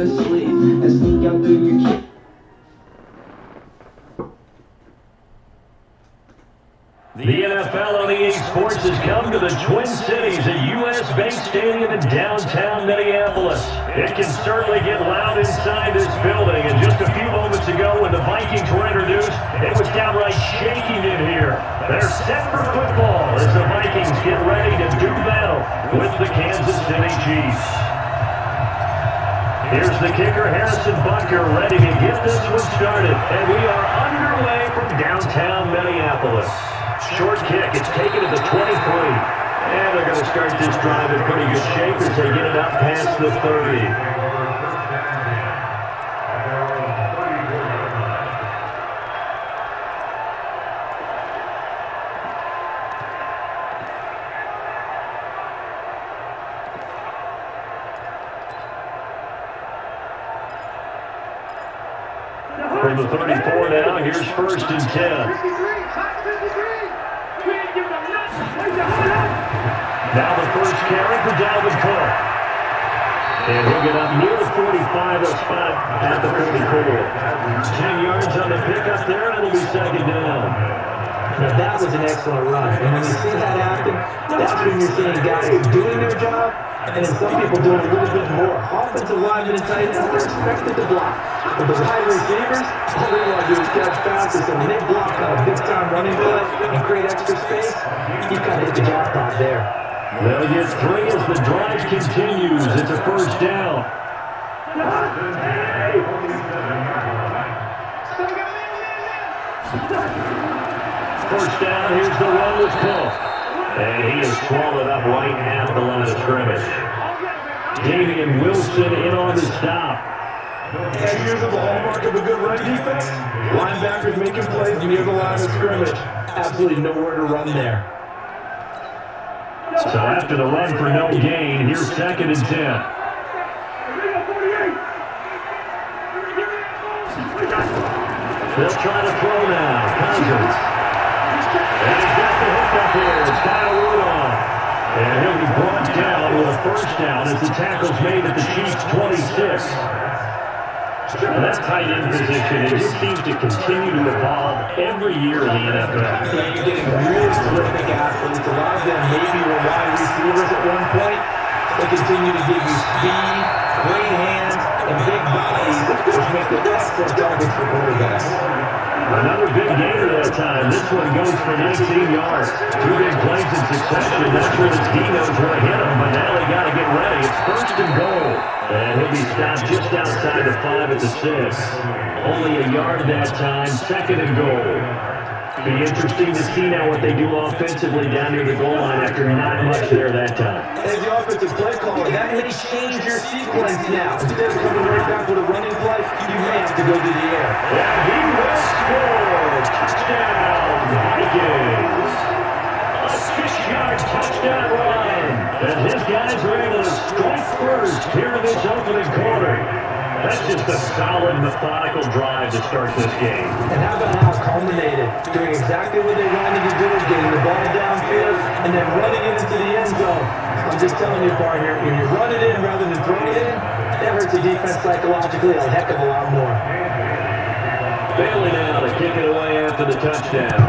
and sneak out through your. The NFL on EA Sports has come to the Twin Cities at U.S. Bank Stadium in downtown Minneapolis. It can certainly get loud inside this building. And just a few moments ago when the Vikings were introduced, it was downright shaking in here. They're set for football as the Vikings get ready to do battle with the Kansas City Chiefs. Here's the kicker, Harrison Butker, ready to get this one started. And we are underway from downtown Minneapolis. Short kick, it's taken to the 23. And they're going to start this drive in pretty good shape as they get it up past the 30. The 34 now, here's first and 10. Now the first carry for Dalvin Cook. And he'll get up near the 45, a spot at the 44. 10 yards on the pickup there, and it'll be second down. Now that was an excellent run. And when you see that happen, that's when you're seeing guys doing their job, and then some people doing a little bit more. Offensive linemen and tight ends, they're expected to block. But the wide receivers, all they want to do is catch passes. And when they block on a big-time running play and create extra space, you kind of hit the jackpot there. They'll get three as the drive continues. It's a first down. First down, here's the run with Cook. And he is swallowed up right at the line of scrimmage. Damien Wilson in on the stop. And here's the hallmark of a good run defense. Linebackers making plays near the line of scrimmage. Absolutely nowhere to run there. So after the run for no gain, here's second and 10. They'll try to throw now. Cousins. He's got the hook up here. It's Kyle Rudolph. And he'll be brought down with a first down as the tackle's made at the Chiefs' 26. And that tight end position, it just seems to continue to evolve every year in the NFL. Yeah, you're getting really prolific athletes. A lot of them maybe were wide receivers at one point. They continue to give you speed, great hands, and big bodies, which make them excellent targets for quarterbacks. Another big gainer that time. This one goes for 19 yards. Two big plays in succession. That's where the D knows where to hit him, but now they got to get ready. It's first and goal. And he'll be stopped just outside the five at the six. Only a yard that time. Second and goal. Be interesting to see now what they do offensively down near the goal line after not much there that time. As the offensive play caller, that may change your sequence now. Instead of coming right back with a running play, you may have to go to the air. And he will score. Touchdown, Vikings. A six-yard touchdown run. And his guys are able to strike first here in this opening quarter. That's just a solid, methodical drive to start this game. And how about how calmly coordinated, doing exactly what they wanted to do, getting the ball downfield, and then running it into the end zone. I'm just telling you, partner, when you run it in rather than throw it in, that hurts the defense psychologically a heck of a lot more. Bailey now to kick it away after the touchdown.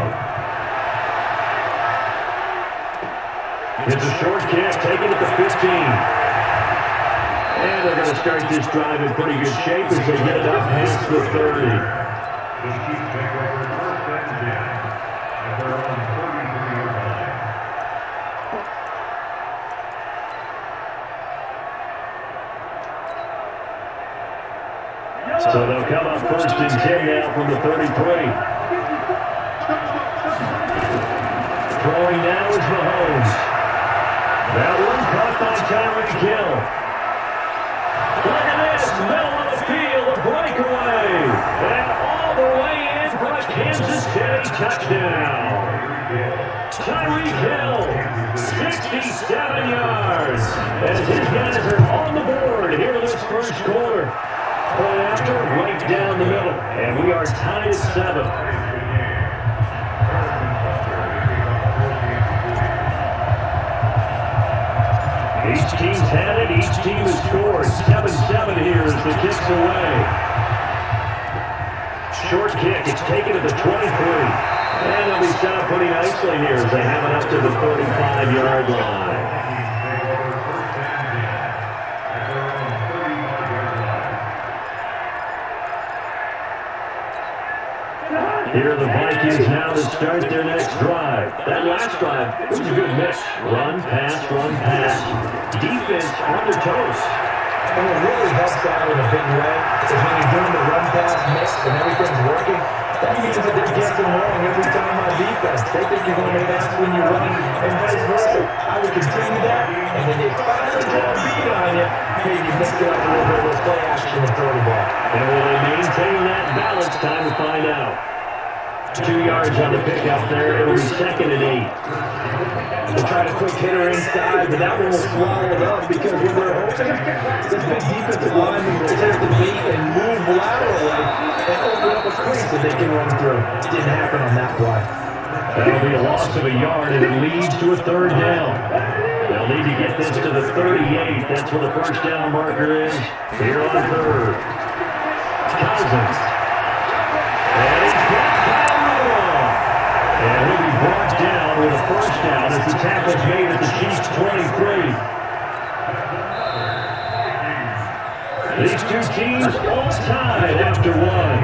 It's a short kick, taken at the 15. And they're going to start this drive in pretty good shape as they get it up past the 30. So they'll come up first and 10 now from the 33. Throwing now is Mahomes. That one caught by Tyreek Hill. Middle of the field, a breakaway. And all the way in for a Kansas City touchdown. Tyreek Hill, 67 yards. As his guys are on the board here in this first quarter. Point after, right down the middle. And we are tied at seven. Team's had it. Each team has scored. 7-7 here as the kick's away. Short kick. It's taken to the 23. And they'll be set up pretty nicely here as they have it up to the 45-yard line. Here are the Vikings now to start their next drive. That last drive, it was a good mix. Run, pass, run, pass. Defense on their toes. And it really helps out in a big way is when you're doing the run pass mix and everything's working, that means that they're guessing wrong every time on defense. They think you're going to pass when you run and vice versa. I would continue that, and then they finally get a beat on you. Maybe you mix it up a little bit with play action and throw the ball. And will they maintain that balance? Time to find out. Two yards on the pickup there. It'll be second and eight. They try to quick hitter inside, but that one was swallowed up because when they're open, this big defensive lineman will take the beat and move laterally and open up a crease that they can run through. Didn't happen on that play. That'll be a loss of a yard, and it leads to a third down. They'll need to get this to the 38. That's where the first down marker is. Here on third. Cousins. With a first down as the tackle's made at the Chiefs' 23. These two teams all tied after one.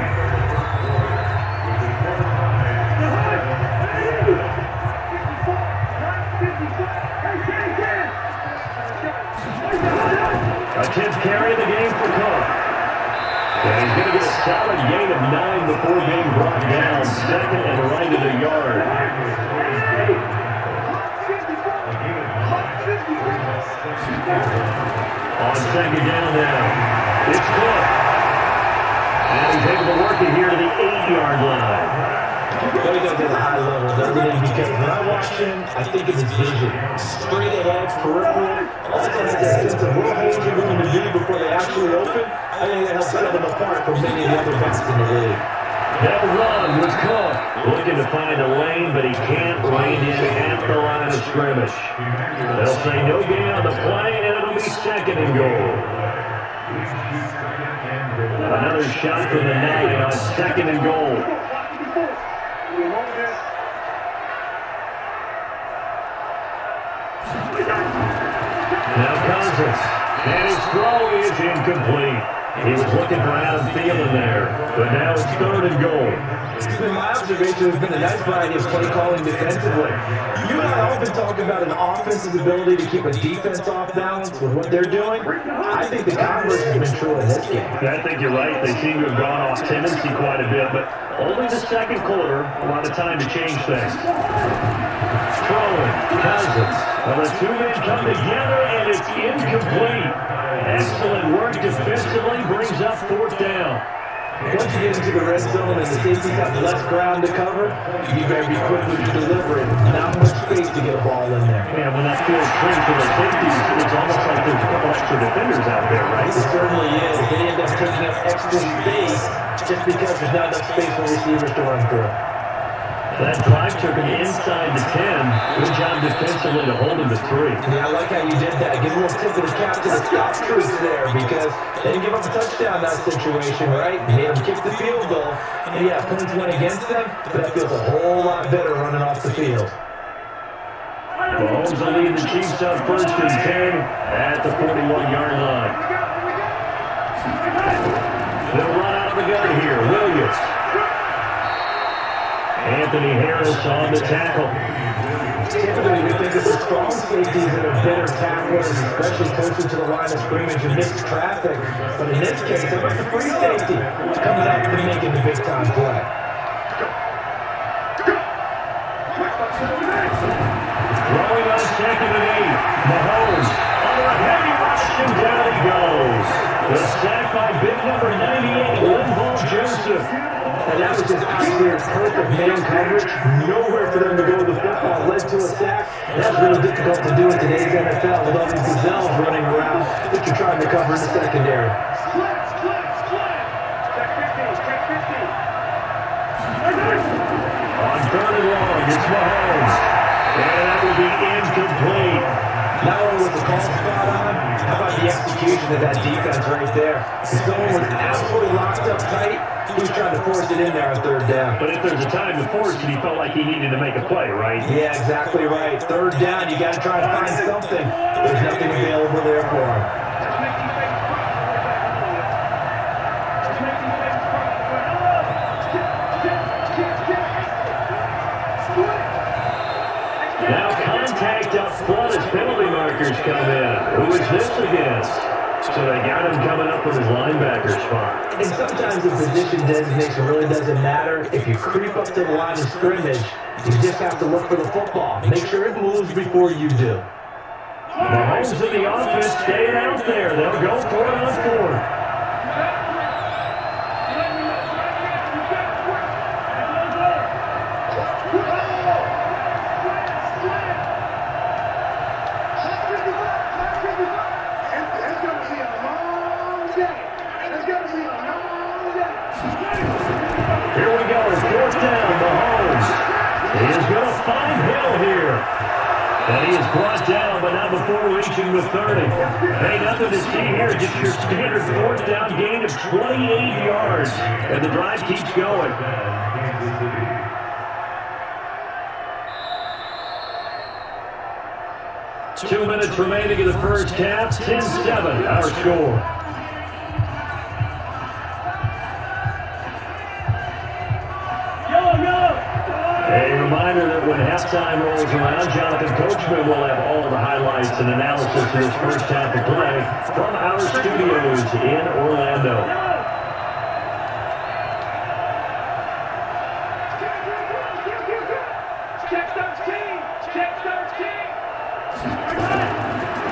A 10th carry of the game for Cook. And he's going to get a solid gain of nine before being brought down. Second and right of the yard. On second down now, it's Cook. And he's able to work it here to the eight-yard line. But he does it at a high level, doesn't he? Because when I watch him, I think it's his vision. Straight ahead, peripheral, that sense of what holes you're going to do before they actually open. I think that helps set them apart from many of the other backs in the league. That run was caught. Looking to find a lane, but he can't rein in at the line of scrimmage. They'll say no gain on the play, and it'll be second and goal. Another shot from the nine on second and goal. Now Cousins. And his throw is incomplete. He was looking for Adam Thielen there, but now it's third and goal. In my observation, there's been a nice variety of play calling defensively. You and I often talk about an offense's ability to keep a defense off balance with what they're doing. I think the converse has been true in this game. I think you're right. They seem to have gone off tendency quite a bit, but only the second quarter, a lot of time to change things. Cousins. Well, the two men come together, and it's incomplete. Excellent work defensively brings up fourth down. Once you get into the red zone and the safeties have less ground to cover, you better be quick with your delivery. Not much space to get a ball in there. Man, when that feels clean for the safeties, it's almost like there's a couple extra defenders out there, right? It certainly is. They end up taking up extra space just because there's not enough space for receivers to run through. That drive took him inside the 10. Good job defensively to hold him to three. Yeah, I like how you did that. Give a little tip of the cap to the stop troops there because they didn't give up a touchdown in that situation, right? Made them kick the field goal. And yeah, points went against them, but that feels a whole lot better running off the field. Mahomes will lead the Chiefs up first and 10 at the 41-yard line. They'll run out of the gun here. Williams. Anthony Harris on the tackle. Typically, we think of the strong safeties that are better tacklers, especially closer to the line of scrimmage and miss traffic. But in this case, it was the free safety comes out to making the big-time play? Throwing on second and eight. Mahomes under a heavy rush and down he goes. The sack by big number 98, Linval And that was just absolute perfect man coverage. Nowhere for them to go. The football led to a sack. That's really difficult to do in today's NFL with all these gazelles running around that you're trying to cover in the secondary. On third and long, it's Mahomes. And that will be incomplete. Only was the call spot about the execution of that defense right there? Someone was absolutely locked up tight. He was trying to force it in there on third down. But if there's a time to force it, he felt like he needed to make a play, right? Yeah, exactly right. Third down, you got to try to find something. There's nothing available there for him. Now contact up front as markers come in. Who is this against? So they got him coming up with his linebacker spot. And sometimes the position designation really doesn't matter. If you creep up to the line of scrimmage, you just have to look for the football. Make sure it moves before you do. Mahomes in the offense staying out there. They'll go for it on fourth. Here we go, fourth down, Mahomes. He is going to find Hill here. And he is brought down, but reaching the 30. Hey, nothing to see here. Just your standard fourth down gain of 28 yards. And the drive keeps going. Two minutes remaining in the first half. 10-7, our score. Halftime rolls around, Jonathan Coachman will have all the highlights and analysis of this first half of play from our studios in Orlando.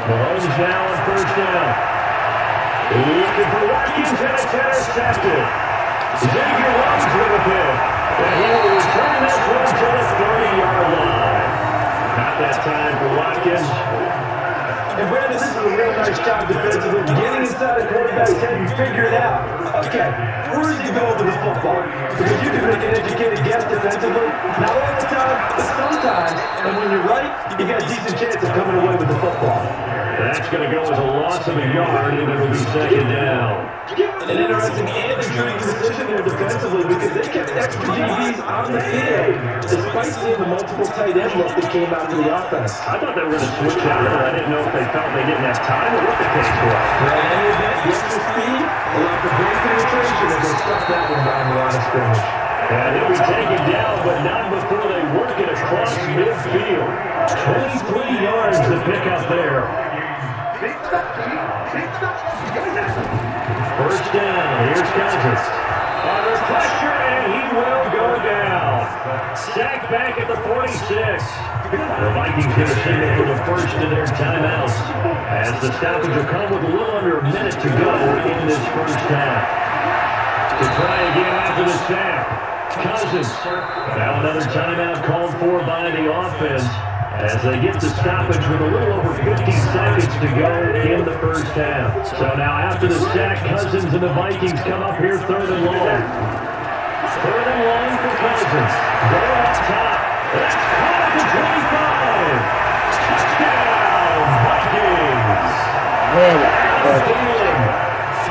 Mahomes now on first down. Looking for Watkins and it's intercepted. Xavier Rhodes with a pick. And this one to the 30-yard line. Not that time for Watkins. And Brandon, this is a real nice job defensively. Getting inside the quarterback's head, out. Okay, where is he going with the football? Because you can make an educated guess defensively. Not all the time, but sometimes. And when you're right, you got a decent chance of coming away with the football. That's going to go as a loss of a yard, and it'll be second down. An interesting and intriguing decision there defensively because they kept extra DBs on the field despite seeing the multiple tight end look that came out of the offense. I thought they were going to switch out, but I didn't know if they felt they didn't have time or what the case was. Well, in any event, the extra speed allowed for great penetration as they stuck that one down the line of scrimmage. And he'll be taken down, but not before they work it across midfield. 23 yards to pick up there. First down, here's Cousins. Under pressure, and he will go down. Sack back at the 46. The Vikings get a signal for the first of their timeouts. As the stoppage will come with a little under a minute to go in this first half. To try again after the sack. Cousins. Now another timeout called for by the offense as they get the stoppage with a little over 50 seconds to go in the first half. So now after the sack, Cousins and the Vikings come up here third and long. Third and long for Cousins. Go up top. That's caught at the 25. Touchdown, Vikings. Thielen,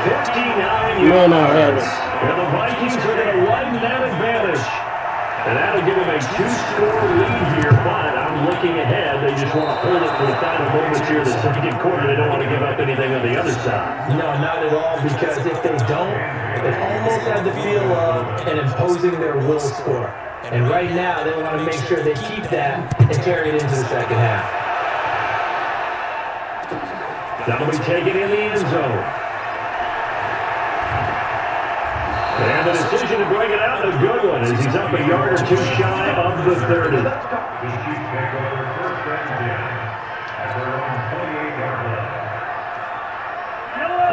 59 Man, I had yards. And the Vikings are going to widen that advantage. And that'll give them a two-score lead here, but I'm looking ahead. They just want to hold it for the final moments here of the second quarter. They don't want to give up anything on the other side. No, not at all, because if they don't, it almost had the feel of an imposing their will score. And right now, they want to make sure they keep that and carry it into the second half. That'll be taken in the end zone. And the decision to bring it out, a good one, as he's up a yard or two shy of the 30.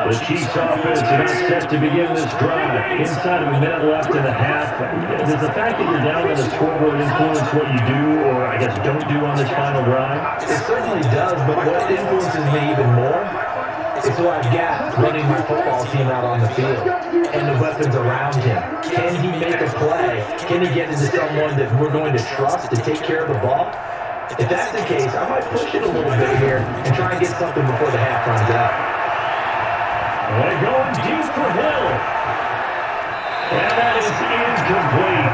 The Chiefs offense is not set to begin this drive. Inside of a minute left in the half. Does the fact that you're down on the scoreboard influence what you do, or I guess don't do on this final drive? It certainly does, but what influences me even more I've got running my football team out on the field and the weapons around him. Can he make a play? Can he get into someone that we're going to trust to take care of the ball? If that's the case, I might push it a little bit here and try and get something before the half runs out. They're going deep for Hill. And that is incomplete.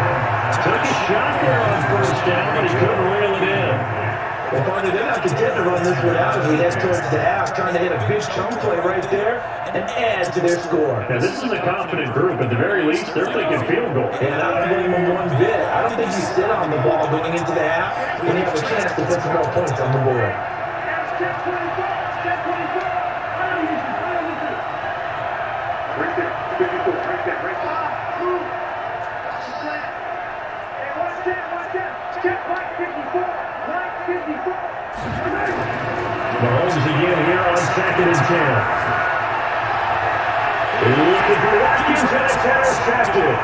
Took a shot there on first down, but he couldn't reel it in. Partner, they're not content to run this one out as we head towards the half, trying to hit a big chunk play right there and add to their score. Now, this is a confident group. At the very least, they're thinking field goal. And I don't blame them one bit. I don't think you sit on the ball going into the half when you have a chance to put some more points on the board. Mahomes again here on second and ten. Looking for Watkins, and it's intercepted.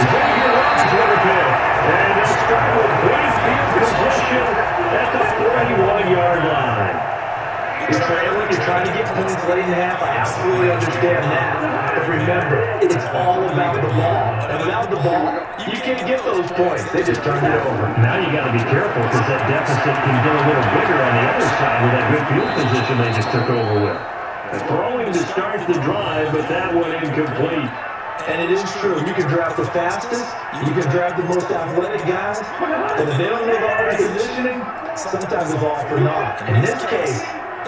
Xavier Rhodes with a pick. And they'll start with position at the 41-yard line. You're trailing, you're trying to get points late in the half. I absolutely understand that. But remember, it's all about the ball. And without the ball, you can't get those points. They just turned it over. Now you got to be careful because that deficit can get a little bigger on the other side with that good field position they just took over with. Throwing to start the drive, but that one incomplete. And it is true. You can draft the fastest, you can draft the most athletic guys, but if they don't live up to positioning, sometimes it's all for naught. In this case,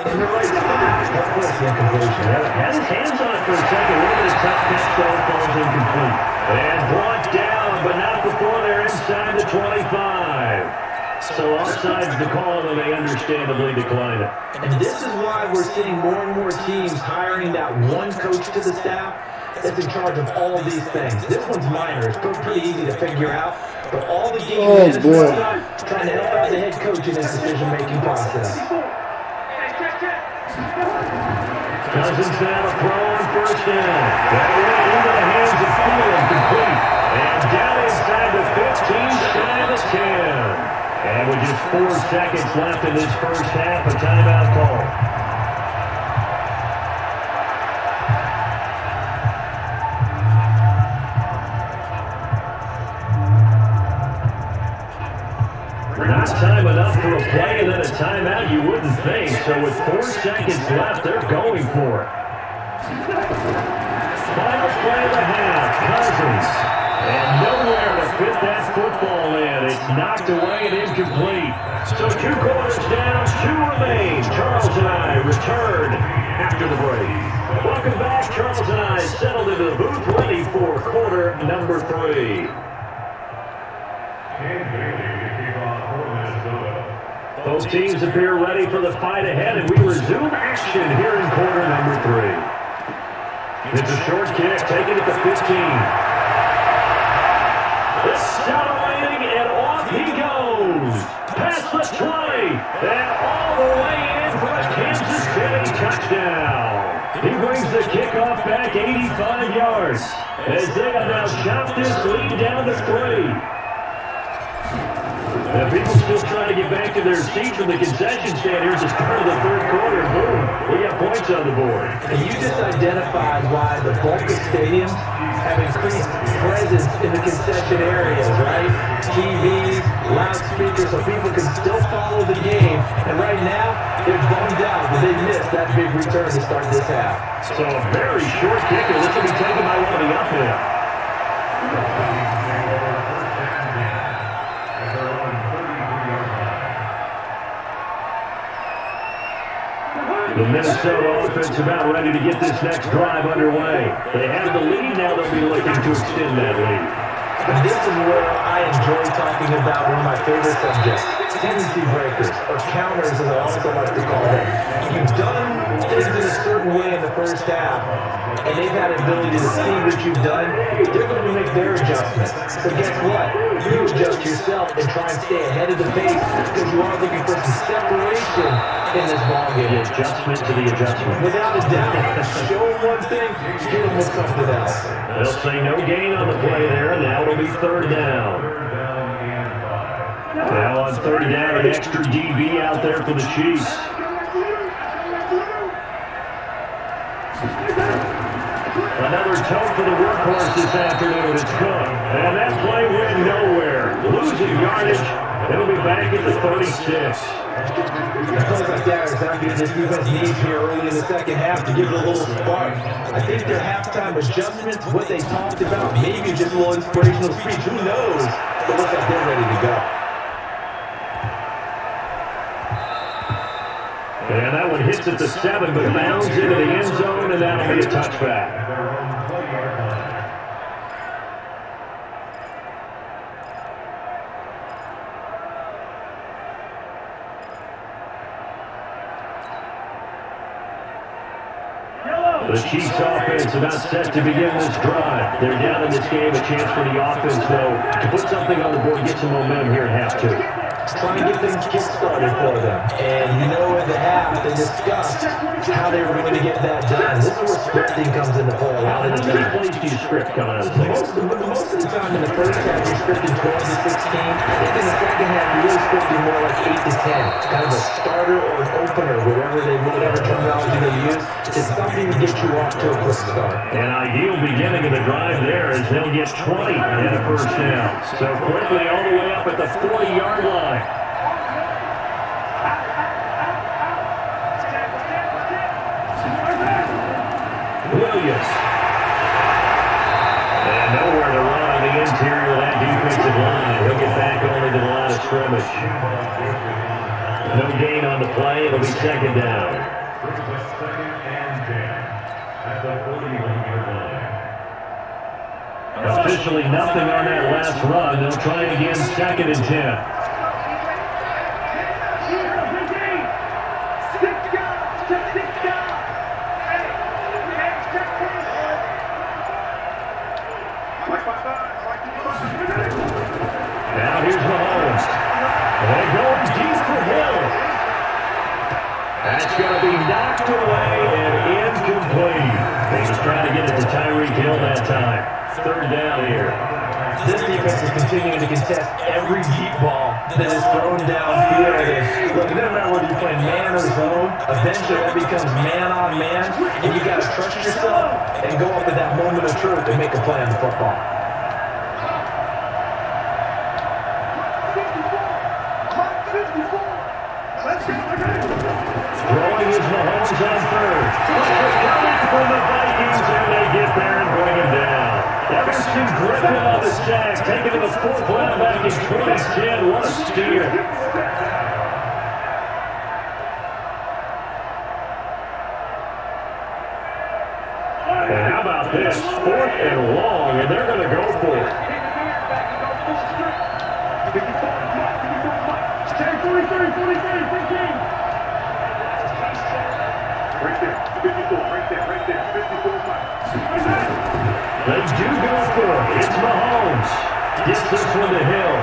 right spot, that was the incompletion. Had his hands on it for a second. A little bit of tough catch though, falls incomplete. And brought down, but not before they're inside the 25. So offsides the call, and they understandably decline it. And this is why we're seeing more and more teams hiring that one coach to the staff that's in charge of all these things. This one's minor. It's pretty easy to figure out. But all the game Oh, management trying to help out the head coach in his decision-making process. Cousins now a throw on first down. That went into the hands of Thielen, complete. And down inside the 15, shy of the 10. And with just four seconds left in this first half, a timeout call. Not time enough for a play and then a timeout, you wouldn't think. So with four seconds left, they're going for it. Final play of the half, Cousins. And nowhere to fit that football in. It's knocked away and incomplete. So two quarters down, two remain. Charles and I return after the break. Welcome back. Charles and I settled into the booth ready for quarter number three. Both teams appear ready for the fight ahead, and we resume action here in quarter number three. It's a short kick, taken at the 15. The shot landing, and off he goes. Past the 20, and all the way in for a Kansas City touchdown. He brings the kickoff back 85 yards, as they have now chopped this lead down to three. And people still trying to get back to their seats from the concession stand here at the start of the third quarter. Boom, we got points on the board. And you just identified why the bulk of stadiums have increased presence in the concession areas, right? TVs, loudspeaker so people can still follow the game. And right now, they're bummed out that they missed that big return to start this half. So a very short kicker. This will be taken by one of the uphill. The Minnesota offense about ready to get this next drive underway. They have the lead now. They'll be looking to extend that lead. And this is where I enjoy talking about one of my favorite subjects, tendency breakers, or counters as I also like to call them. You've done things in a certain way in the first half, and they've had an ability to see what you've done. They're going to make their adjustments. So guess what? You adjust yourself and try and stay ahead of the pace because you are looking for some separation in this ball The game. adjustment to the adjustment. Without a doubt, show them one thing, hit them something else. They'll say no gain on the play there. Now it'll be third down. Now on third down, an extra DB out there for the Chiefs. Another toe for the workhorse this afternoon. It's Cook. And that play went nowhere. Losing yardage. It'll be back at the 36. Plays like that are exactly what this defense needs here early in the second half to give it a little spark. I think their halftime adjustments, what they talked about, maybe just a little inspirational speech. Who knows? But looks like they're ready to go. And that one hits at the seven, but bounds into the end zone, and that'll be a touchback. The Chiefs offense about set to begin this drive. They're down in this game. A chance for the offense, though, to put something on the board, get some momentum here at half two. Trying to get things kick-started for them. And you know at the half, they discussed how they were going to get that done. This is where scripting comes into play How of the many time. plays do you script coming out of the Most, most of the time in the first half, you're scripting 12 to 16. I think in the second half, you're really scripting more like 8 to 10. Kind of a starter or an opener, whatever they, whatever terminology they use. It's something to get you off to a quick start. An ideal beginning of the drive there as they'll get 20 and a first down. So quickly all the way up at the 40-yard line. Williams. And nowhere to run on the interior of that defensive line. He'll get back only to the line of scrimmage. No gain on the play. It'll be second down. Officially nothing on that last run. They'll try it again second and 10. Now here's Mahomes. And going deep for Hill. That's going to be knocked away and incomplete. They was trying to get it to Tyreek Hill that time. Third down here. This defense is continuing to contest every deep ball that is thrown downfield. And look, it doesn't matter whether you're playing man or zone. Eventually, that becomes man on man, and you got to trust yourself and go up at that moment of truth and make a play on the football. Throwing is Mahomes on third. Coming from the Vikings, and they get there and bring him down. Everson Griffen on the sack, taking to the fourth round back in 2010. What a steal. And how about this? Fourth and long, and they're going to go for it. They do go for it. It's Mahomes. Gets this one to Hill.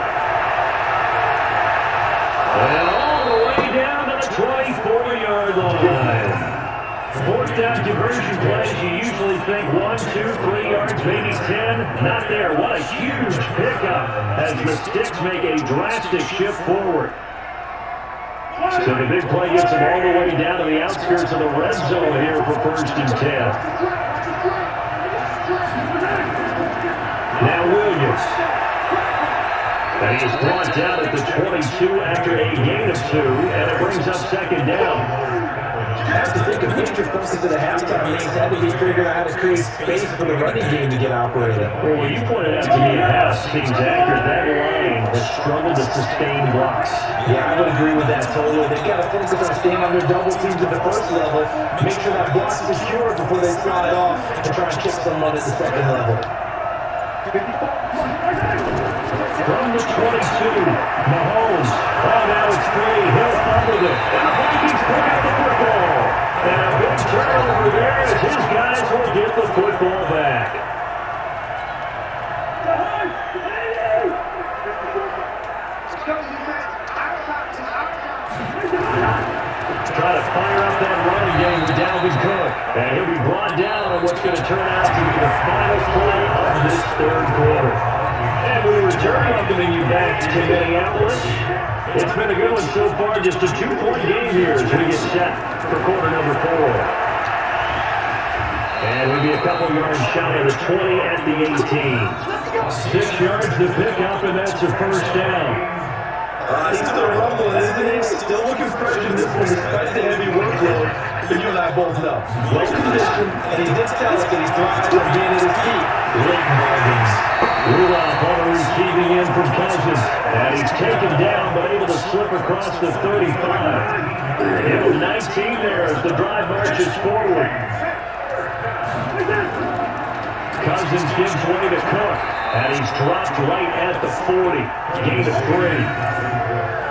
And all the way down to the 24-yard line. Fourth down conversion plays, you usually think one, two, three yards, maybe 10. Not there. What a huge pickup as the Sticks make a drastic shift forward. So the big play gets them all the way down to the outskirts of the red zone here for first and 10. Now Williams. And he is brought down at the 22 after a gain of two, and it brings up second down. I have to think a major focus of the halftime games had to be figuring out how to create space for the running game to get operated. Well, you pointed out to me how seems accurate. That line has struggled to sustain blocks. Yeah, I would agree with that totally. They've got to focus on staying on their double teams at the first level, make sure that block's are secure before they slide off, and try and kick someone at the second level. From the 22, Mahomes. Oh, now it's three. He'll fumble it. And the Vikings pick up the football. And a big turnover there as his guys will get the football back. Try to fire up that running game with Dalvin Cook. And he'll be brought down on what's going to turn out to be the final play of this third quarter. And we return welcoming you back to Minneapolis. It's been a good one so far. Just a two-point game here as we get set for quarter number four. And we'll be a couple yards shy of the 20 at the 18. Six yards to pick up, and that's a first down. Uh, he's still rumbling, isn't he? Still looking fresh in this one despite the heavy workload. But you and I both know. Well positioned, and he did tell us that he thrives to at his feet. Late in games. Rudolph a receiving end from Cousins. And he's taken down, but able to slip across the 35. It was 19 there as the drive marches forward. Cousins gives way to Cook. And he's dropped right at the 40. Gain of three.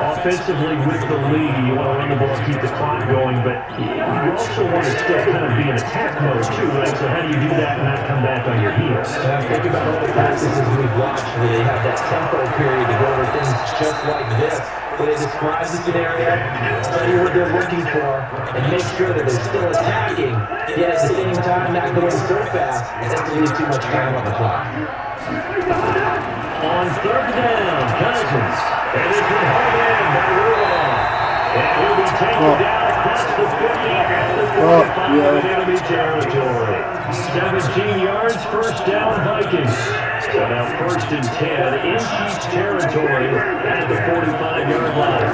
Offensively with the lead, you want to run the ball, keep the clock going, but you also want to still kind of be in attack mode too, right? So how do you do that and not come back on your heels? I'm about all the practices we've watched where they have that tempo period to go over things just like this, where they describe the scenario, study what they're looking for, and make sure that they're still attacking, yet at the same time not going so fast as to leave too much time on the clock. On third down, Cousins. And it's been in by Rudolph. And he'll be taken Oh. down across the 50 and the Oh, 45 yeah. of enemy territory. 17 yards, first down Vikings. So now first and 10 in Chiefs territory at the 45-yard line.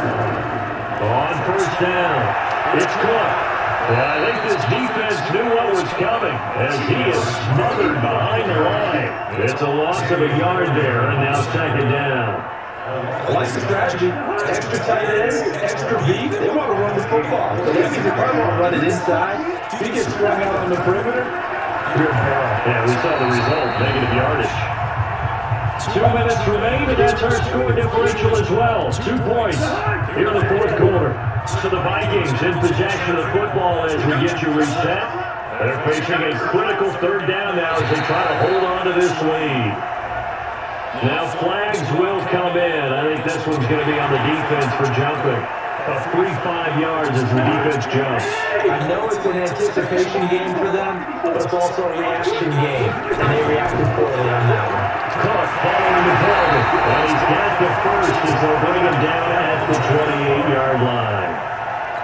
On first down, it's Cook. And I think this defense knew what was coming as he is smothered behind the line. It's a loss of a yard there, and now second down. I like the strategy. Extra tight ends, extra beef. They want to run the football. So that means they probably want to run it inside. If he gets strung out on the perimeter, you're. Yeah, we saw the result, negative yardage. Two minutes remain, and that's our score differential as well. Two points here in the fourth quarter. So the Vikings in possession of football as we get you reset. They're facing a critical third down now as they try to hold on to this lead. Now flags will come in. I think this one's going to be on the defense for jumping. A free five yards as the defense jumps. I know it's an anticipation game for them, but it's also a reaction game. And they reacted poorly on that one. Cook following the play. And he's got the first as they'll bring him down at the 28-yard line.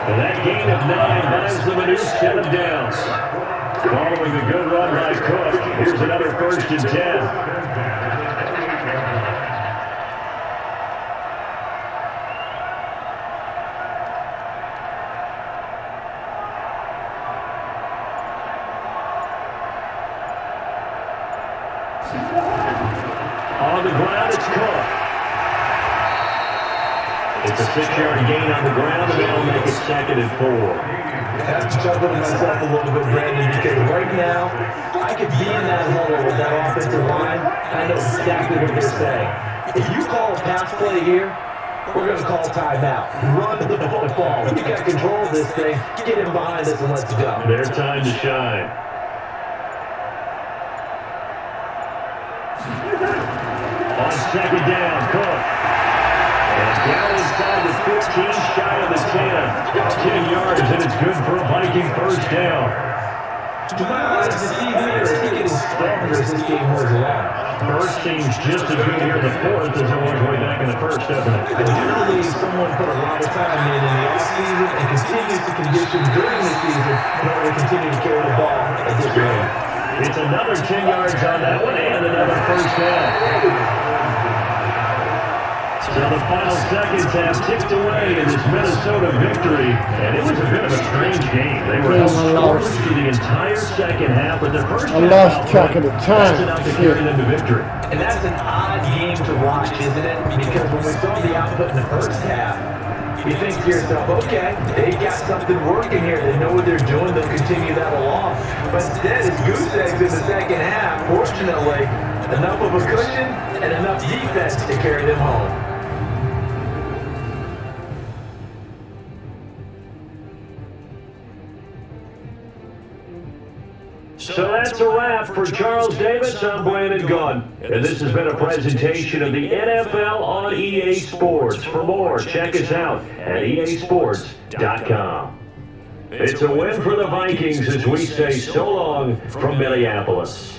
And that gain of nine buys them a new set of downs. Following the good run by Cook, here's another first and 10. Six-yard gain on the ground, and they'll make it second and four. I have to chuckle to myself a little bit, Brandon, because right now, I could be in that hole with that offensive line. I know exactly what they're saying. If you call a pass play here, we're going to call timeout. Run the football. We got control of this thing. Get him behind us and let's go. Their time to shine. On second down, Cook. Down inside the 15, shy of the 10. 10 yards, and it's good for a Viking first down. To my eyes, the Steve Mears is getting stronger as this game wears along. First seems just as good here in the fourth as it was way back in the first, doesn't it? I do believe someone put a lot of time in in the offseason and continues to condition during the season in order to continue to carry the ball at this rate. It's another 10 yards on that one and another first down. So the final seconds have ticked away in this Minnesota victory, and it was a bit of a strange game. They were outscored through the entire second half, but the first I half lost output, track of the time. enough to carry them to victory. And that's an odd game to watch, isn't it? Because when we saw the output in the first half, you think to yourself, okay, they got something working here. They know what they're doing. They'll continue that along. But instead, it's goose eggs in the second half. Fortunately, enough of a cushion and enough defense to carry them home. So that's a wrap for Charles Davis. I'm Brandon Gaudin. And this has been a presentation of the NFL on EA Sports. For more, check us out at easports.com. It's a win for the Vikings as we say so long from Minneapolis.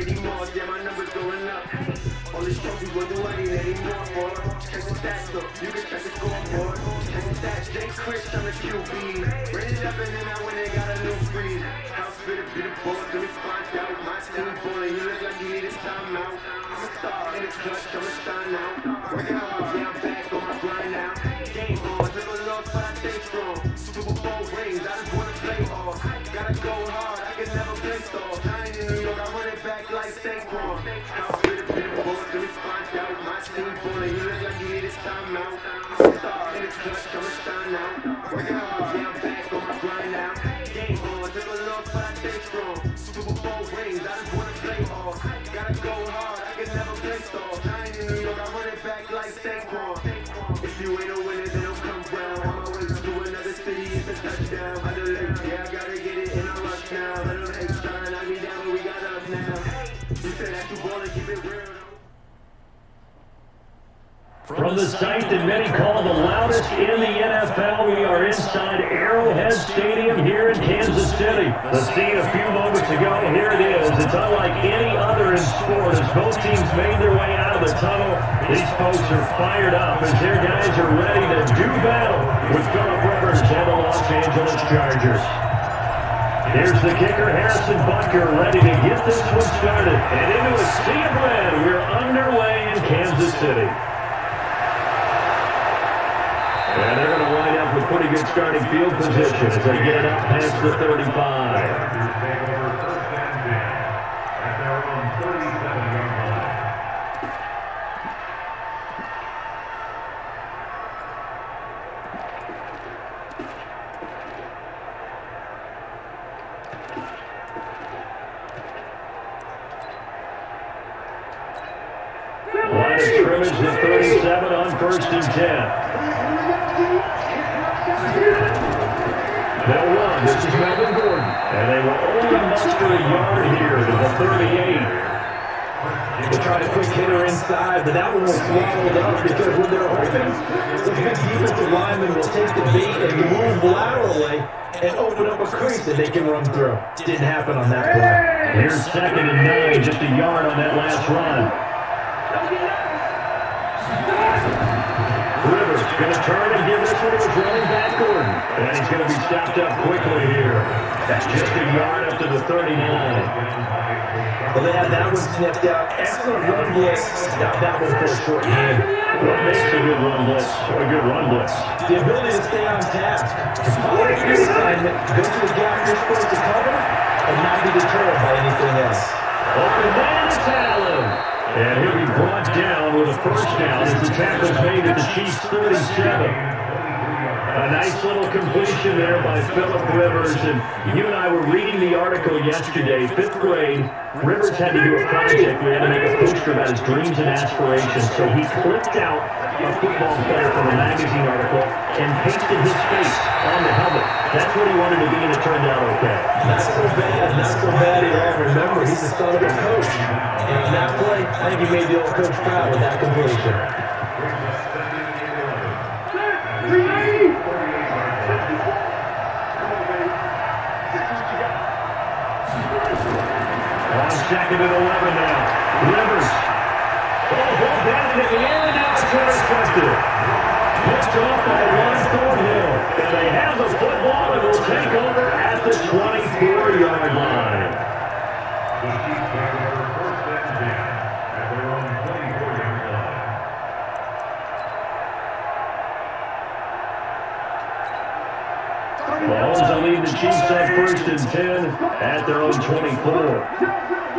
Brady Moss, yeah, my numbers going up. All trophies wasn't what he needed more for. Check the stats up, you can check the scoreboard. Check the stats, Jay Chris on the QB. Ran it up and then I went and got a new screen. House be the ball, let me find out. My team pulling, you look like you need a timeout. I'm a star in the clutch, I'm a shine now. Working hard, yeah, I'm back on my grind now. Game on, a loss, but I stay strong. Super Bowl rings, I just wanna play all. Gotta go hard, Super Bowl rings, I just wanna play all. Gotta go hard, From the site that many call the loudest in the NFL, we are inside Arrowhead Stadium here in Kansas City. The scene a few moments ago, here it is. It's unlike any other in sports. both teams made their way out of the tunnel. These folks are fired up as their guys are ready to do battle with Philip Rivers and the Los Angeles Chargers. Here's the kicker, Harrison Butker, ready to get this one started. And into a sea of red, we're underway in Kansas City. And they're going to line up with pretty good starting field position as they get it up past the 35. Line of scrimmage at 37 on first and 10. This is Melvin Gordon. And they will only muster a yard here to the 38. They tried a quick hitter inside, but that one was swallowed up because when they're hoping the big defensive lineman will take the bait and move laterally and open up a crease that they can run through. Didn't happen on that play. Here's second and nine, just a yard on that last run. Going to turn and give this one to his running back, Gordon. And he's going to be stopped up quickly here. That's just a yard up to the 39. Well, they had that one snipped out. Excellent run blitz. Now that one for a short game. What makes a good run blitz? A good run blitz. The ability to stay on task. Follow your assignment, go to the gap you're supposed to cover, and not be deterred by anything else. Open man, it's Allen. And he'll be brought down with a first down as the tackle's made at the Chiefs 37. A nice little completion there by Philip Rivers. And you and I were reading the article yesterday, fifth grade. Rivers had to do a project. We had to make a poster about his dreams and aspirations. So he clipped out a football player from a magazine article and pasted his face on the helmet. That's what he wanted to be, and it turned out okay. Not so bad, not so bad at all. Remember, he's the son of a coach. And that play, I think he made the old coach proud with that completion. Second and 11 now. Rivers. Oh, ball batted in the now it's intercepted. Picked off by Juan Thornhill. And they have the football and will take over at the 24-yard line. Mahomes will lead the Chiefs up first and 10 at their own 24.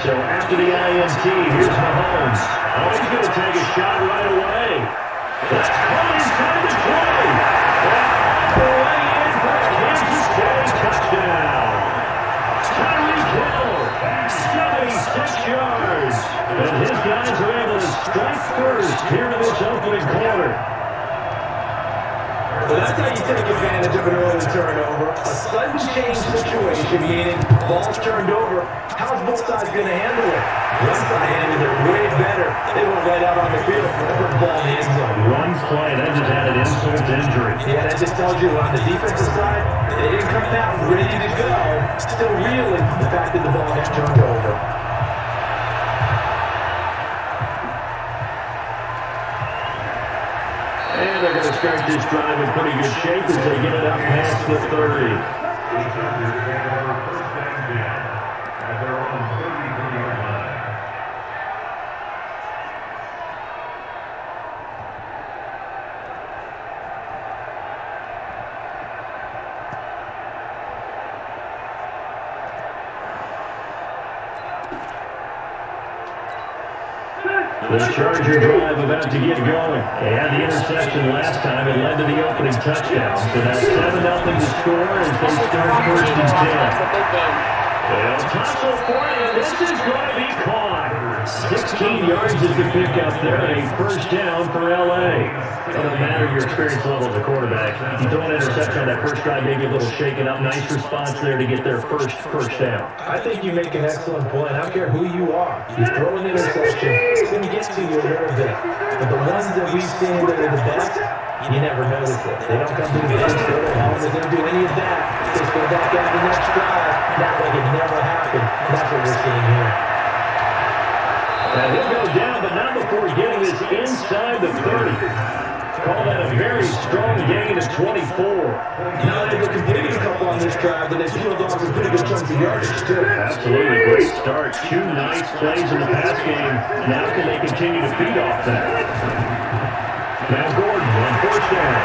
So after the INT, here's Mahomes. Oh, he's going to take a shot right away. That's coming time to play. And all the way in a Kansas City touchdown. Tyreek Hill, 76 yards. And his guys are able to strike first here in this opening quarter. Well, that's how you take advantage of an early turnover. A sudden change situation, meaning ball's turned over. How's both sides going to handle it? One side handled it way better. They went right out on the field for the ball in the end zone. One play, that just added insult to injury. Yeah, that just tells you on the defensive side, they didn't come out ready to go. Still reeling from the fact that the ball got turned over. Start this drive in pretty good shape as they get it up past the 30. The Charger drive about to get going. They had the interception last time. It led to the opening touchdown. So that's 7 nothing to score as they start first and 10. They'll tussle and this is going to be caught. 16 yards is the pickup there, and a first down for L.A. Doesn't matter your experience level as a quarterback. You throw an interception on that first drive, maybe a little shaken up. Nice response there to get their first first down. I think you make an excellent point. I don't care who you are. You throw an interception, it's going to get to you a little bit. But the ones that we've seen that are the best, you never notice it. They don't come to the bench, they don't do any of that. Just go back out the next drive. That way it never happened. That's what we're seeing here. And he'll go down, but not before getting this inside the 30. Call that a very strong gain of 24. Now they've completed a couple on this drive, but they peeled off some pretty good chunk of yardage, too. Absolutely great start. Two nice plays in the pass game. Now can they continue to feed off that? Now Gordon on first down.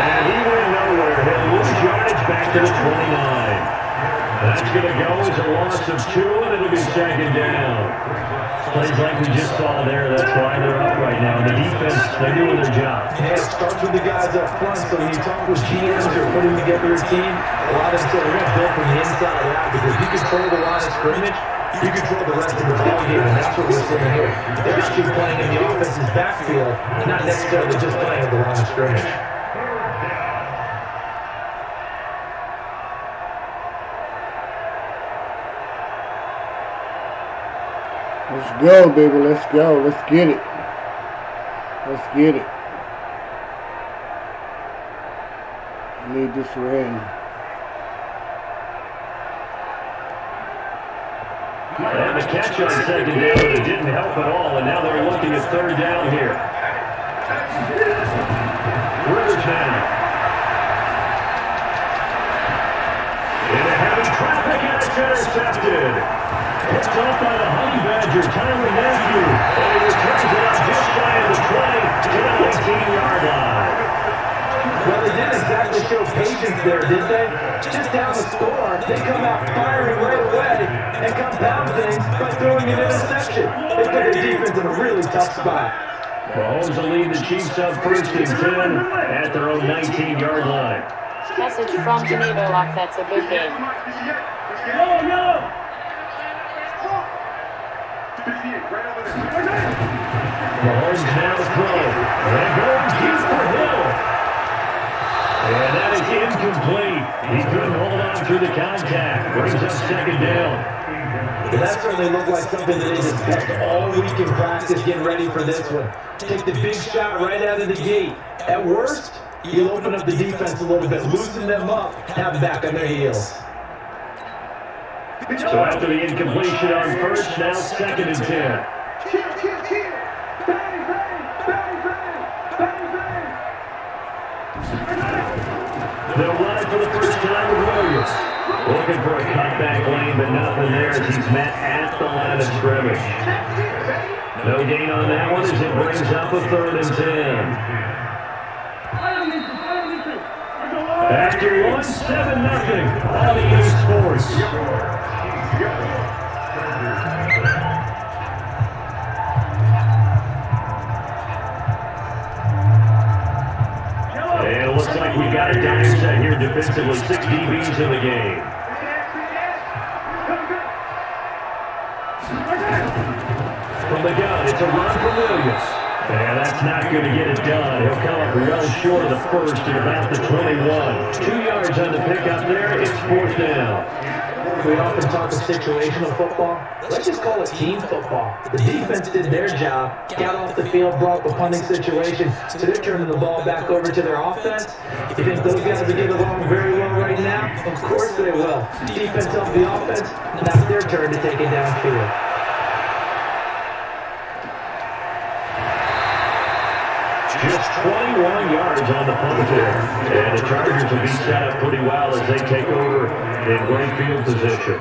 And he went nowhere. He'll lose yardage back to the 29. That's going to go as a loss of two, and it'll be second down. Plays like we just saw there, that's why they're up right now. The defense, they're doing their job. Yeah, it starts with the guys up front, so when you talk with GMs or putting together a team, a lot of them say to build from the inside out because you control the line of scrimmage, you control the rest of the ball game, and that's what we're seeing here. They're actually playing in the offense's backfield, not necessarily just playing at the line of scrimmage. Let's go, baby. Let's go. Let's get it. Let's get it. I need this win. And the catch on second down, it didn't help at all, and now they're looking at third down here. Rivers now. Into heavy traffic, and it's intercepted. Picked off by the Honey Badger, Tyrann Mathieu. And he returns it up just shy of the 20 to the 19-yard line. Well, they didn't exactly show patience there, did they? Just down the score, they come out firing right away and compound things by throwing an interception. They put their defense in a really tough spot. Mahomes will lead the Chiefs up first and 10 at their own 19-yard line. Message from Geneva Lock, that's a good game. Oh, Mahomes now to throw. And going deep for Hill. And that is incomplete. He couldn't hold on through the contact. Brings up second down. That certainly looked like something that they discussed all week in practice getting ready for this one. Take the big shot right out of the gate. At worst, you'll open up the defense a little bit, loosen them up, have them back on their heels. So after the incompletion on first, now second and 10. They'll run it for the first time with Williams. Looking for a cutback lane, but nothing there as he's met at the line of scrimmage. No gain on that one as it brings up a third and 10. After one, 7 nothing on the EA Sports. Looks like we got a dime set here defensively. Six DBs in the game. From the gun, it's a run from Williams. And that's not going to get it done. He'll come up well short of the first at about the 21. Two yards on the pickup there. It's fourth down. We often talk of situational football. Let's just call it team football. The defense did their job, got off the field, brought the punting situation, so they're turning the ball back over to their offense. You think those guys will get along very well right now? Of course they will. Defense helps the offense, now it's their turn to take it downfield. Just 21 yards on the punt there. And the Chargers will be set up pretty well as they take over in great field position.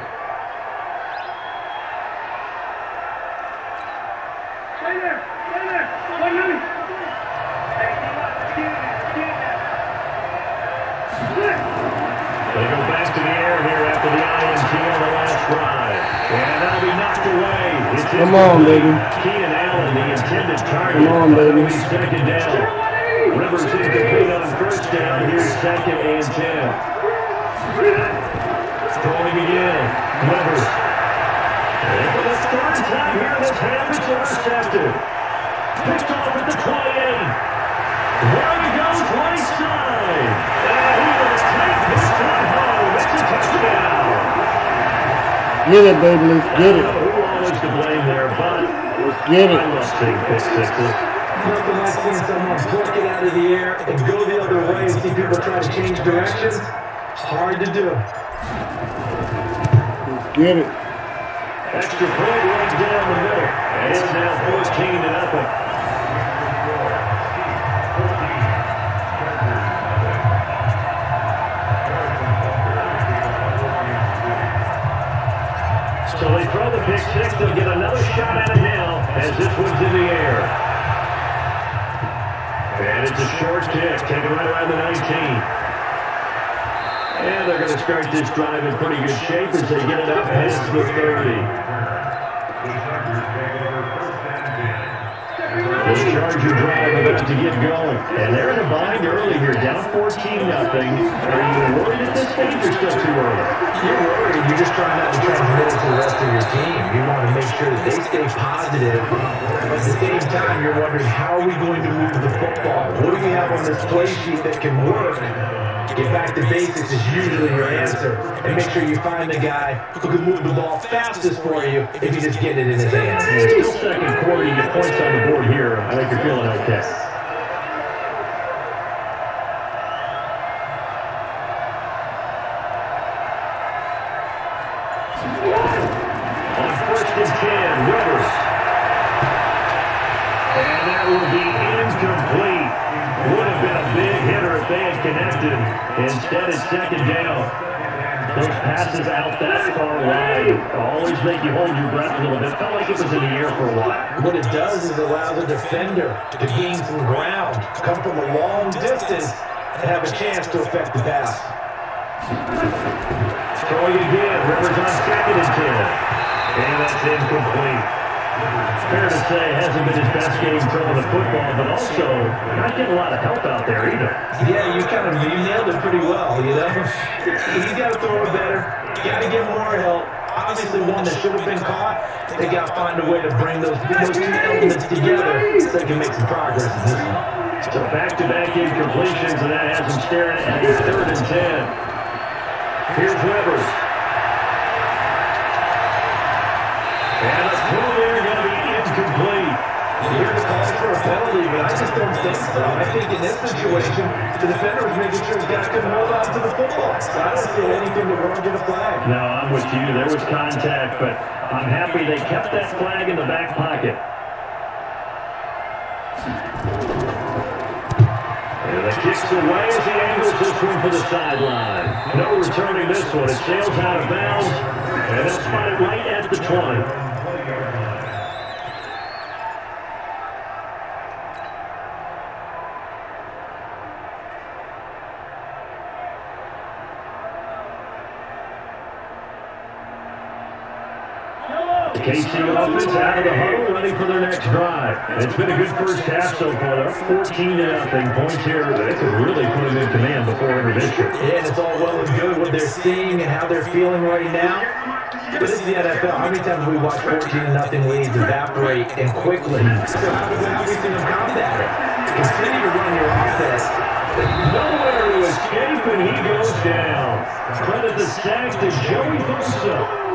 They go back to the air here after the INT on the last drive. And that'll be knocked away. Come on, baby. Come on, baby. Rivers is complete on first down here, second and ten. Throwing again. Rivers. And for the third time here, the Panthers are accepted. Picked off at the 20 end. He goes, right side. And he will take his time home. It's a touchdown. Get it, baby. Let's get it. Who to blame there, but... Let's get it. seeing someone pluck it out of the air and go the other way and see people try to change directions. Hard to do. Let's get it. Extra point right down the middle. And it's now 14 to nothing. Pick six. They'll get another shot at it now as this one's in the air. And it's a short kick, taken right around the 19. And they're going to start this drive in pretty good shape as they get it up past the 30. The Charger drive to get going. And they're in a bind early here, down 14 nothing. Are you worried at this stage or still too early? You're worried. You're just trying not to transmit it to the rest of your team. You want to make sure that they stay positive. But at the same time, you're wondering, how are we going to move the football? What do we have on this play sheet that can work? Get back to basics is usually your answer. And make sure you find the guy who can move the ball fastest for you if you just get it in his hands. Still second quarter, you get points on the board here. I think you're feeling okay. Make you hold your breath a little bit. Felt like it was in the air for a while. What it does is it allows a defender to gain some ground, come from a long distance, and have a chance to affect the pass. Throwing again. Rivers on second and 10. And that's incomplete. Fair to say, it hasn't been his best game throwing the football, but also not getting a lot of help out there either. Yeah, you kind of you nailed it pretty well, you know? He's got to throw it better. Got to get more help. Obviously, one that should have been caught. They got to find a way to bring those, those two elements together so they can make some progress in this one. So back-to-back incompletions, and that has him staring at a third and 10. Here's Rivers. Penalty, but I just don't think so. I think in this situation, the defender was making sure his guy couldn't hold on to the football. So I don't see anything that warranted a flag. No, I'm with you. There was contact, but I'm happy they kept that flag in the back pocket. And the kicks away as he angles this one for the sideline. No returning this one. It sails out of bounds, and they'll spot it right at the 20. The KC offense out of the huddle, ready for their next drive. It's been a good first half so far. They're up 14 to nothing. Points here. They could really put them in command before intermission. Yeah, and it's all well and good what they're seeing and how they're feeling right now. But this is the NFL. How many times have we watched 14 to nothing leads evaporate and quickly? So how do we see them combat it? Continue to run your offense. Nowhere to escape, and he goes down. Credit the sack to Joey Bosa.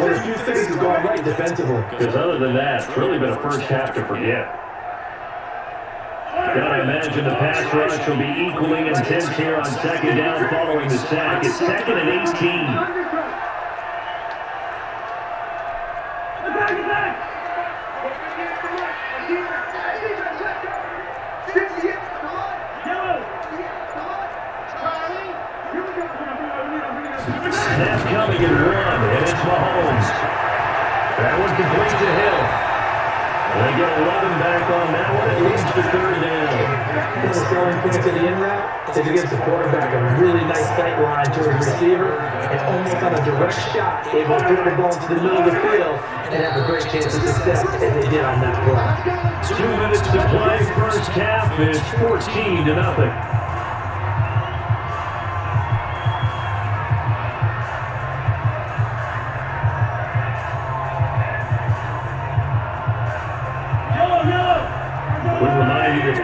A few things have gone right defensively. Because other than that, it's really been a first half to forget. Gotta imagine the pass rush will be equally intense here on second down following the sack. It's second and 18. Snap coming in one, and it's Mahomes. That one complete to Hill. They get 11 back on that one. It leads to third down. One of the selling points of the in the quarterback a really nice sight line to his receiver and almost on a direct shot able to throw the ball to the middle of the field and have a great chance of success as they did on that play. Two minutes to play. First half is 14 to nothing.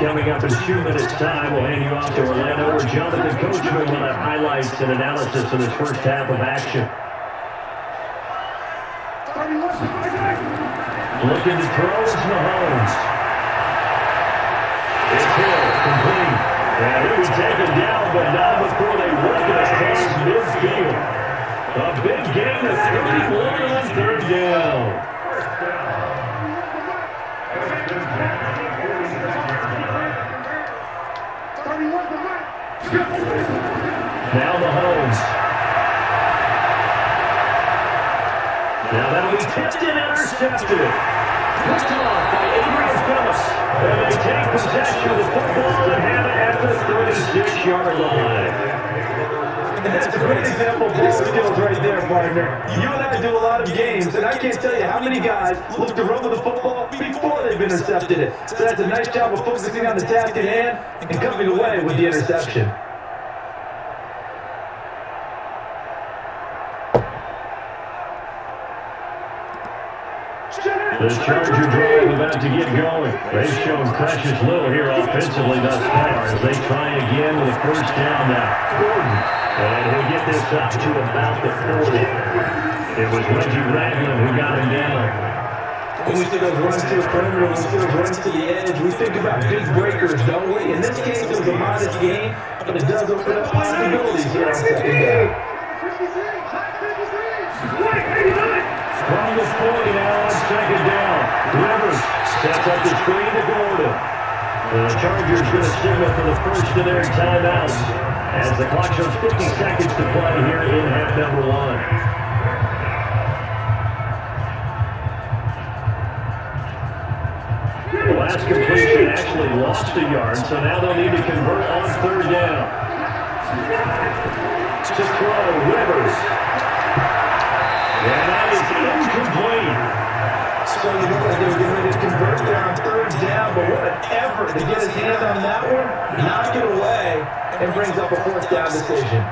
Coming up in two minutes' time, we'll hand you off to Orlando where Jonathan Coachman will have highlights and analysis of this first half of action. Looking to throw is Mahomes. It's Hill, complete. And he would take him down, but not before they work it across midfield. A big gain of 31 on third down. Now Mahomes. Now that'll be tipped and intercepted. Off by Adrian Phillips. And they take possession of the football and have it at the 36-yard line. And that's a great example of ball skills right there, partner. You and I do a lot of games, and I can't tell you how many guys look to run with the football before they've intercepted it. So that's a nice job of focusing on the task at hand and coming away with the interception. The Charger drive about to get going. They've shown precious little here offensively thus far as they try again with a first down now. And he'll get this up to about the 40. It was Reggie Ragland who got him down. When we see those runs to the perimeter, we see those runs to the edge, we think about big breakers, don't we? In this case, it was a modest game, but it does open up possibilities here on second down. The 40 now on second down. Rivers sets up the screen to Gordon. The Chargers going to signal for the first of their timeouts as the clock shows 50 seconds to play here in half number one. The last completion actually lost a yard, so now they'll need to convert on third down. To throw, Rivers. And that is incomplete. So you like they were getting ready to convert there on third down, but what an effort to get his hand on that one, knock it away, and brings up a fourth down decision.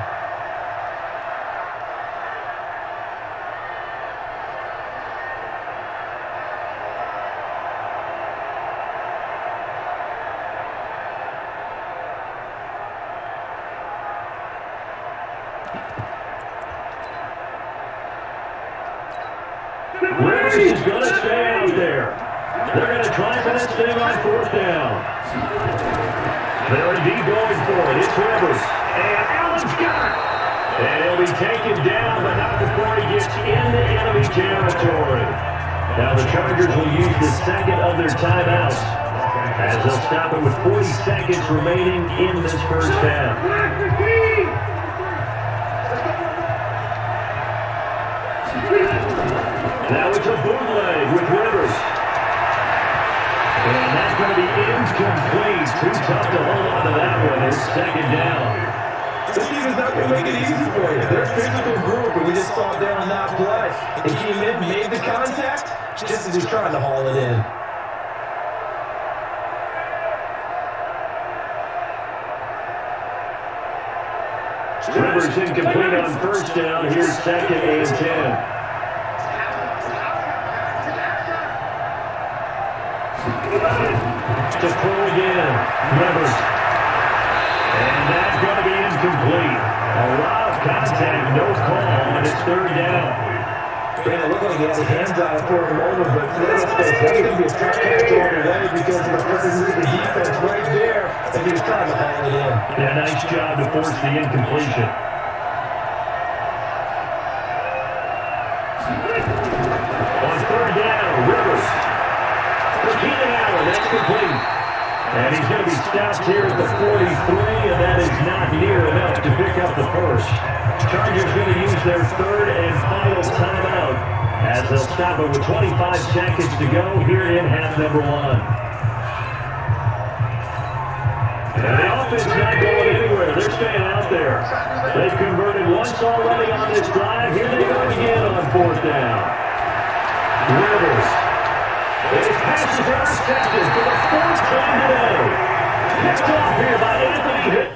Just saw there on that play. They came in, made the contact, just as he's trying to haul it in. Rivers incomplete on first down. Here's second and 10. to throw again. Rivers. And that's going to be incomplete. A lot of contact, no and it's third down. Man, it looked like he had his hands on it for a moment, but that's going to be a tough catch all the way because of the presence of the defense right there, and he was trying to haul it in. Yeah, nice job to force the incompletion. On third down, Rivers. Keenan Allen, that's complete. And he's going to be stopped here at the 43, and that is not near enough to pick up the first. Chargers going to use their third and final timeout as they'll stop it with 25 seconds to go here in half number one. And the offense not going anywhere. They're staying out there. They've converted once already on this drive. Here they go again on fourth down. Rivers his passes are intercepted for the fourth time today. Picked off here by Anthony Hitt.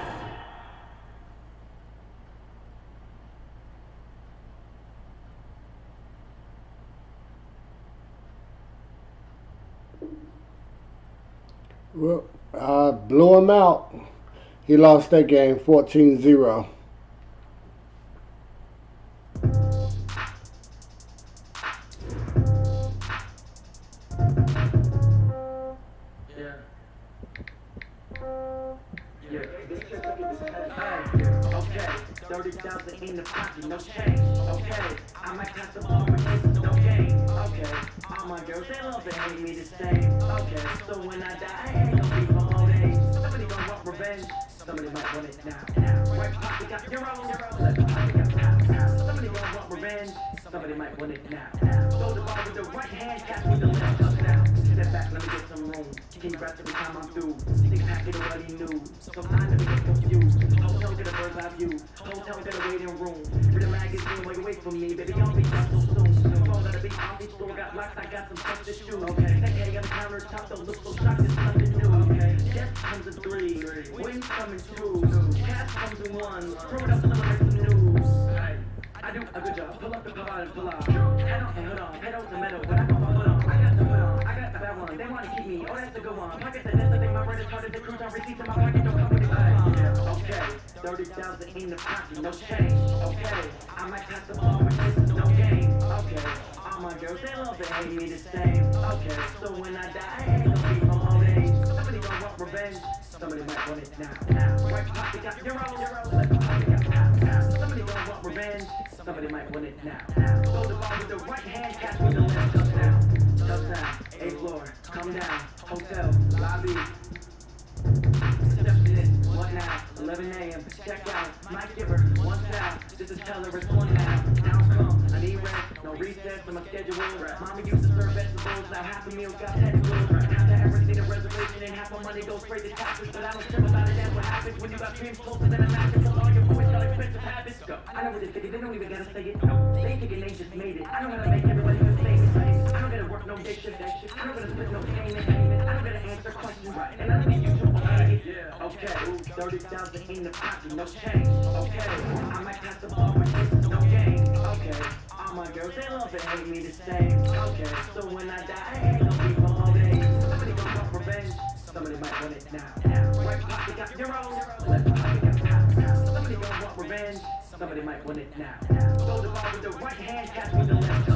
I blew him out. He lost that game 14 0. Thirty thousand in the pocket, no change. Okay, I might have some more no game. Okay, all my girls they love to hate me the same. Okay, so when I die, I ain't gonna be Somebody might want it now. now. Right pocket got your own, your pocket got now, now. Somebody gonna want revenge. Somebody might want it now. now. Throw the ball with the right hand, catch with the left touchdown. Step back, let me get some room. You rest every time I'm through? Six pack it already knew. Sometimes let me get confused. Hotel get a bird's eye view. Hotel get a waiting room. Read a magazine while you wait for me, baby. I'll be done so soon. A big office store got locks. I got some stuff to shoot. Okay. That keg on the countertop don't look so shocked. It's new. Okay. Death comes in three. Wins come in two. Cash comes in one. It up and let some news. I do a good job. Pull up the out and pull out. Head on, head on, head on the metal. I got my foot on. I got the foot on. The. They want to keep me. Oh, that's a good one. Pocket the that's the thing. My brain is started to cruise on receipts in my pocket. Don't come with the. Okay. 30,000 in the pocket. No change. Okay. I might pass the ball with this. No game. Okay. All my girls, they love to hate me the same. Okay. So when I die, I ain't gonna be from old age. Revenge. Somebody might want it now. Now. Right. Left pocket got now. Now. Somebody want revenge. Somebody might want it now. Now. Throw the ball with the right hand, catch with the left floor. Come down. Hotel. Lobby. What now? 11 a.m. Check out. One. This is. It's now. Come. I need rest. No recess schedule. Used to serve vegetables. Now half a meal got that everything money goes straight to taxes. But I don't care about it. That's what happens when you got dreams closer than a mattress. All your boys got expensive habits. Go. I know what they think. Don't even gotta say it. No. They just made it. I don't gotta make everybody. I don't gotta work no shift. I don't gotta split no payment. I don't gotta answer questions. And I don't you to it. Okay. Ooh, 30,000 in the pocket. No change. Okay. I might ball with this. No game. Okay. All my girls, they love to hate me the same. Okay. So when I die, I ain't gonna be might want it now. Pocket got. Now. Somebody gonna want revenge. Somebody might want it. Now. Throw the ball with the right hand, catch with the left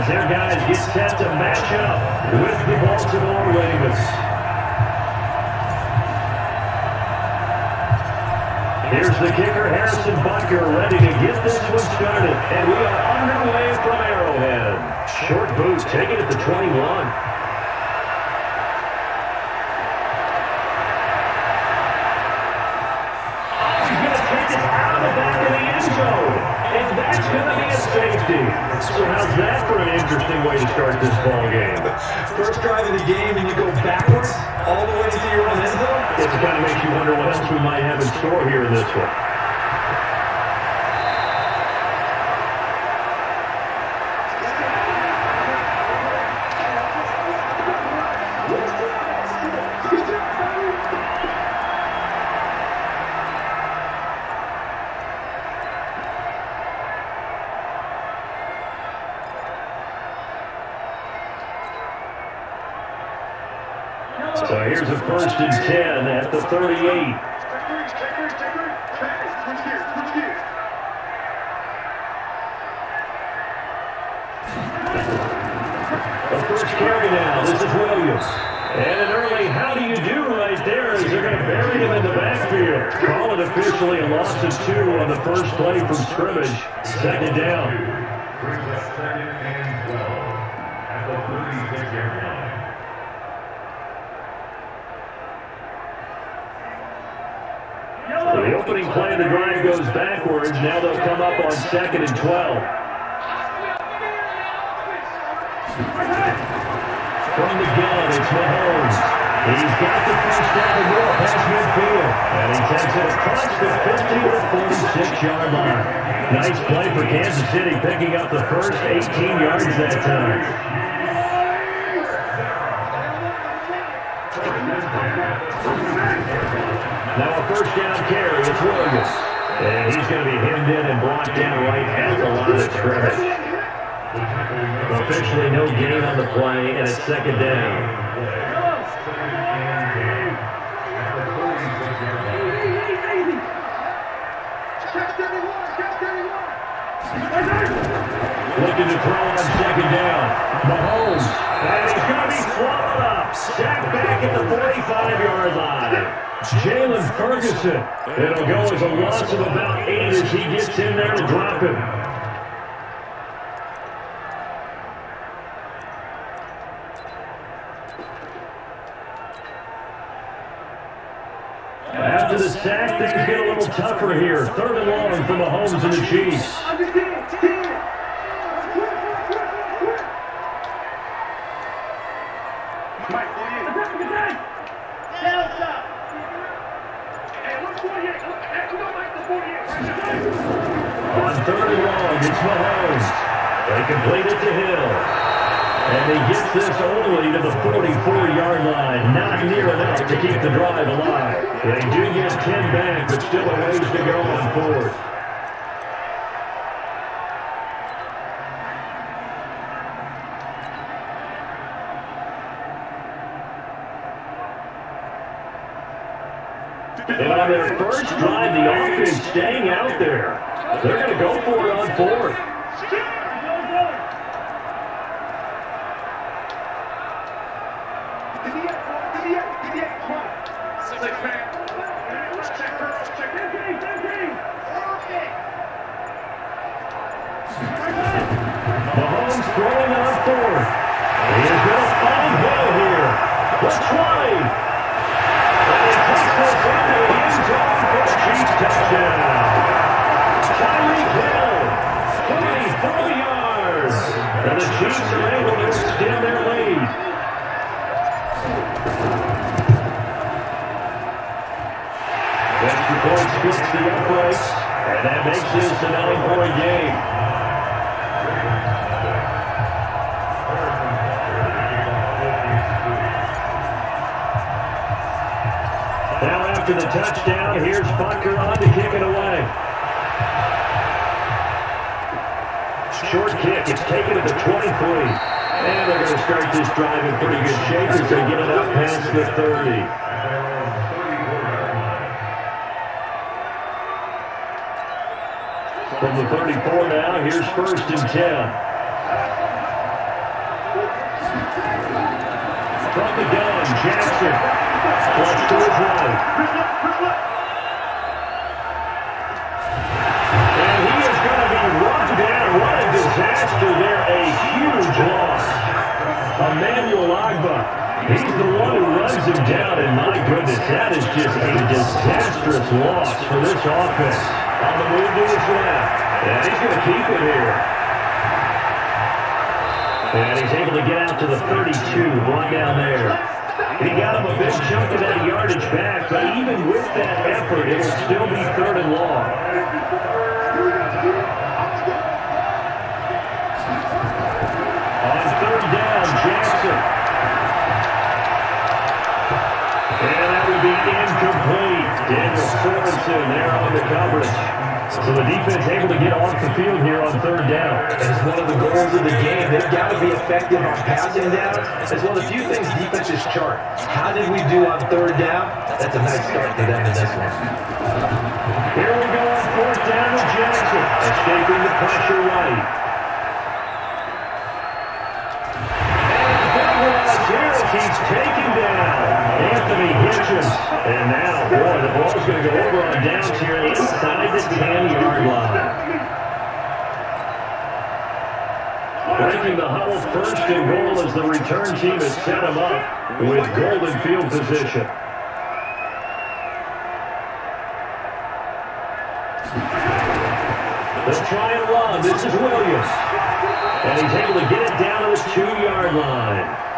as their guys get set to match up with the Baltimore Ravens. Here's the kicker, Harrison Butker, ready to get this one started. And we are underway from Arrowhead. Short boot, taking it to 21. we might have in store here in this one. So here's a first and 10 at the 38. Now. This is Williams. And an early how do you do right there as they're going to bury him in the backfield. Call it officially a loss of two on the first play from scrimmage. Second down. The opening play of the drive goes backwards. Now they'll come up on second and 12. From the Mahomes. He's got the first down and more past midfield. And he takes it across the 50 or 46-yard line. Nice play for Kansas City, picking up the first 18 yards that time. Now a first down carry, it's Williams. And he's going to be hemmed in and brought down right at the line of scrimmage. Officially no gain on the play, and it's second down. Looking to throw on second down. Mahomes. And he's going to be swallowed up. Sacked back at the 45-yard line. Jaylon Ferguson. It'll go as a loss of about eight as he gets in there to drop him. After the sack, things get a little tougher here. Third and long for Mahomes and the Chiefs. On third and long, it's Mahomes. They complete it to Hill. And he gets this only to the 44-yard line. Not near enough to keep the drive alive. They do get 10 back, but still a ways to go on fourth. And on their first drive, the offense staying out there. They're going to go for it on fourth. Drive in pretty good shape as they get it up past the 30. From the 34 now, here's first and 10. From the gun, Jackson. Clutch to right. Emmanuel Ogbah. He's the one who runs him down, and my goodness, that is just a disastrous loss for this offense. On the move to his left. And he's going to keep it here. And he's able to get out to the 32, brought down there. He got him a big chunk of that yardage back, but even with that effort, it will still be third and long. Sorensen there on the coverage. So the defense able to get off the field here on third down. It's one of the goals of the game. They've got to be effective on passing downs. It's one of the few things defenses chart. How did we do on third down? That's a nice start for them in this one. Here we go on fourth down to Jackson. Escaping the pressure right. And now, boy, the ball's going to go over on downs here inside the 10-yard line. Breaking the huddle first and goal as the return team has set him up with golden field position. They'll try and run. This is Williams. And he's able to get it down to the two-yard line.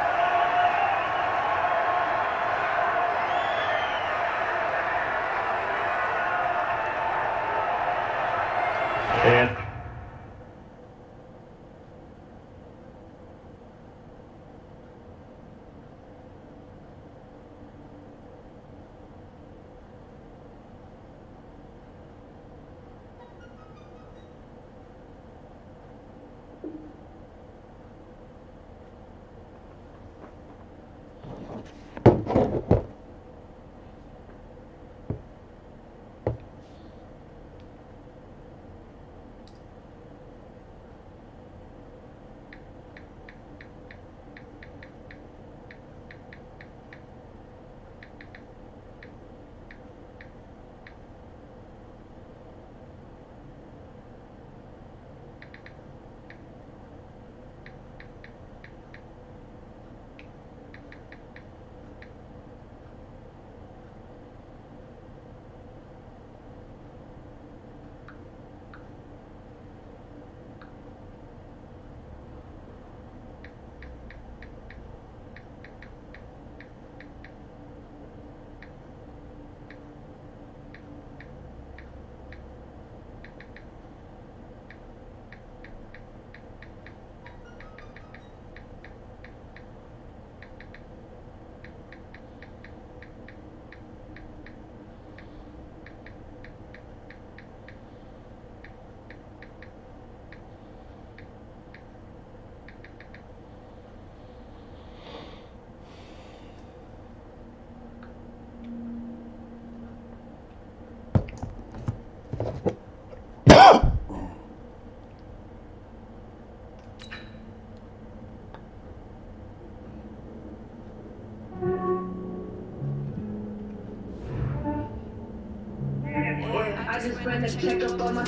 gotta check up I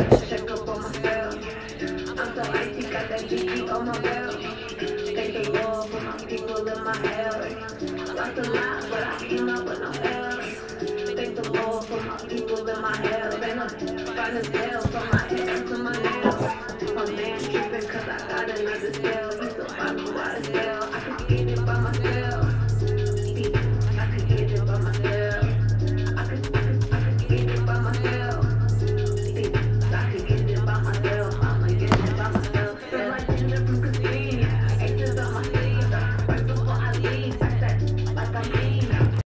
gotta check up on myself. I'm so icy, got that BB on my belt. Thank the Lord for my people in my health. Lost a lot, but I came up with no help. Thank the Lord for my people in my health. And I'm finding hell from my head to my nails. My man tripping, I got another cell. He's so I'm out of